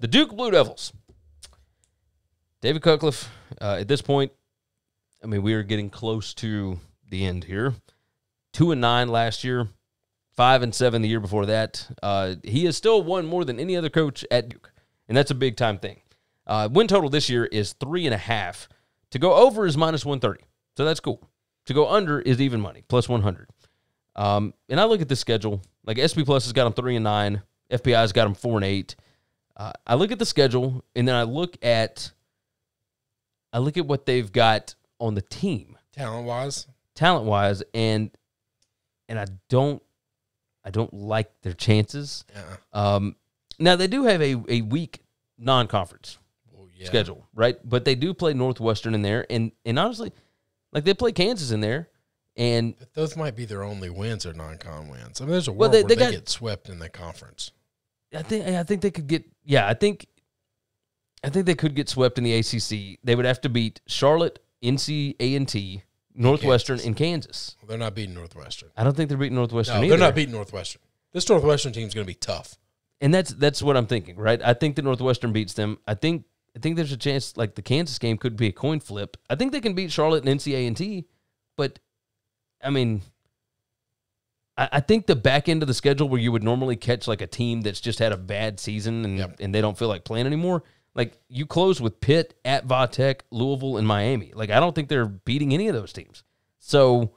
the Duke Blue Devils. David Cutcliffe, uh, at this point, I mean, we are getting close to the end here. Two and nine last year, five and seven the year before that. Uh, he has still won more than any other coach at Duke, and that's a big time thing. Uh, win total this year is three and a half. To go over is minus 130, so that's cool. To go under is even money, plus 100. Um, and I look at the schedule, like SP Plus has got them three and nine, FPI's got them four and eight. Uh, I look at the schedule, and then I look at I look at what they've got on the team, Talent wise, talent wise, and and I don't I don't like their chances. yeah. Um, now they do have a a weak non conference Well, yeah. schedule, right? But they do play Northwestern in there, and and honestly, like they play Kansas in there, and But those might be their only wins or non-con wins. I mean, there's a Well, world they- where they they, got- get swept in the conference. I think I think they could get yeah I think I think they could get swept in the ACC. They would have to beat Charlotte, NC A and T, Northwestern, Kansas. and Kansas. They're not beating Northwestern. I don't think they're beating Northwestern No, either. they're not beating Northwestern. This Northwestern team's going to be tough. and that's that's what I'm thinking, right? I think the Northwestern beats them. I think I think there's a chance like the Kansas game could be a coin flip. I think they can beat Charlotte and NC, A and T, but I mean, I, think the back end of the schedule where you would normally catch like a team that's just had a bad season and Yep. and they don't feel like playing anymore. Like you close with Pitt at Vatech, Louisville, and Miami. Like I don't think they're beating any of those teams. So.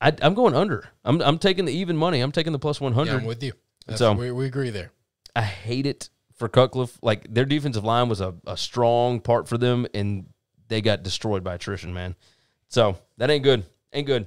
I, I'm going under. I'm, I'm taking the even money. I'm taking the plus 100. Yeah, I'm with you. That's, So- we, we agree there. I hate it for Cutcliffe. Like their defensive line was a, a strong part for them, and they got destroyed by attrition, man. So that ain't good. Ain't good.